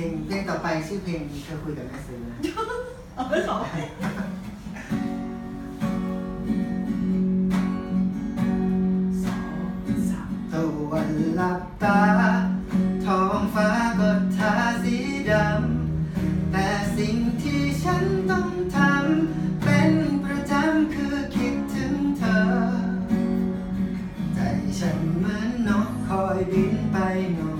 ลงเพลงต่อไปชื่อเพลงเธอคุยกับแม่ซื้อนะเอาไปสองสองสามตะวันหลับตา ท้องฟ้าก็ทาสีดำ แต่สิ่งที่ฉันต้องทำ เป็นประจำคือคิดถึงเธอ ใจฉันเหมือนนกคอยบินไปนกแ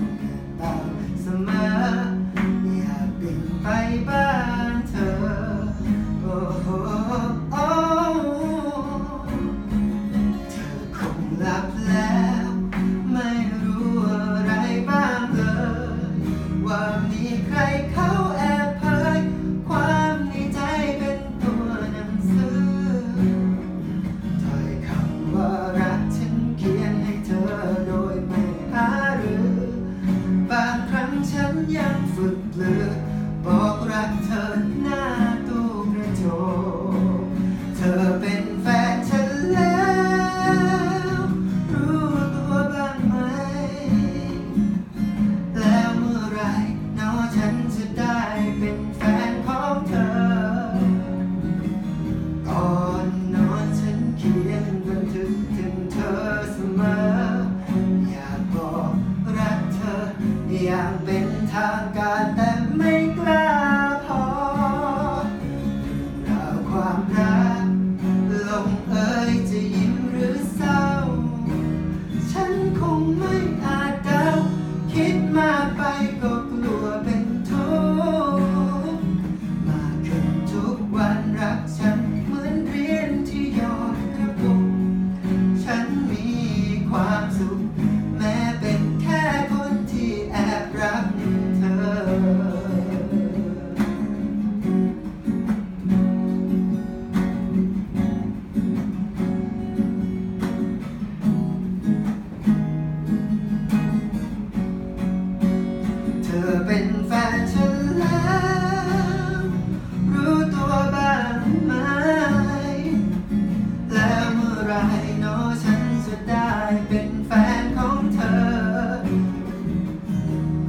บินไปบ้านเธอ โอ้โหโอ้เธอคงหลับแล้ว ไม่รู้อะไรบ้างเลยว่ามีใครเขาแอบเผยความในใจเป็นตัวหนังสือถ้อยคำว่ารักฉันเขียนให้เธอโดยไม่หาหรือ บางครั้งฉันยังฝึกเลือ บอกรักเธอหน้าตู้ อเป็นแฟนฉันแล้ว รู้ตัวบ้างไหม แล้วเมื่อไหรเนาะฉันจะได้เป็นแฟนของเธอ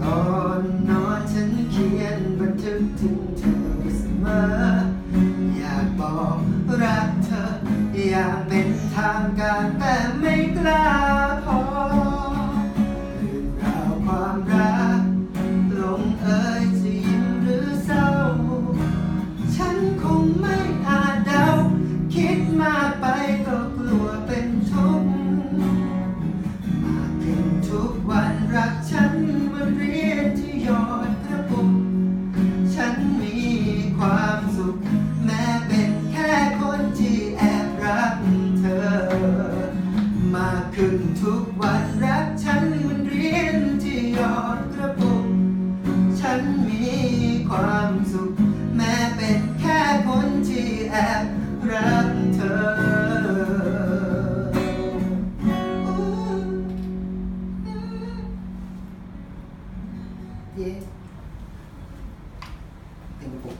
ก่อนนอนฉันเขียนบันทึกถึงเธอเสมอ อยากบอกรักเธอ อยางเป็นทางการแต่ไม่กล้าึ้นทุกวันรักฉันมันเรียนที่ยอดกระปุก ฉันมีความสุข แม้เป็นแค่คนที่แอบรักเธอ เย้เต็มปุก